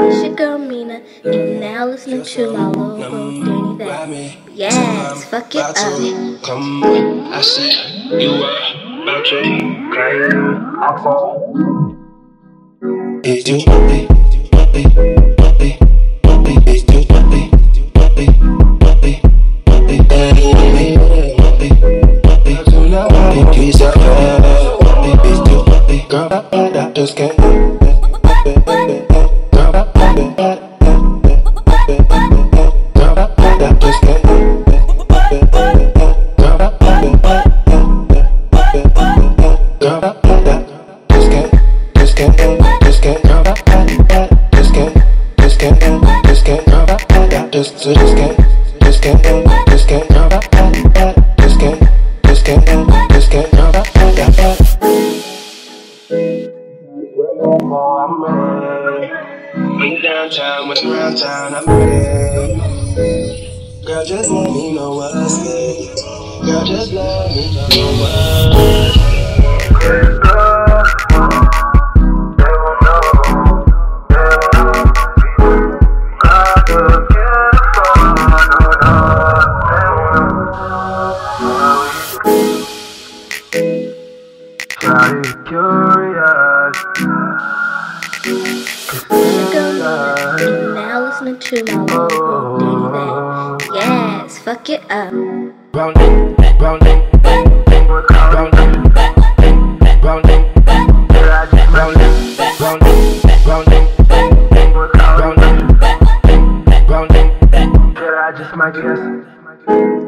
It's your girl Mina, and now listening to my logo, Danny That. Yes, fuck it up. Come, I said you were about to cry. It's you, puppy, puppy, puppy, puppy. It's you. Piece of love, puppy. It's you, puppy. Girl, I just can't. Girl, just let me know what's good. Girl, just let me know what's curious. You're now listening to my little Daddy Yes, fuck it up. Round it, round it, round it. Guess.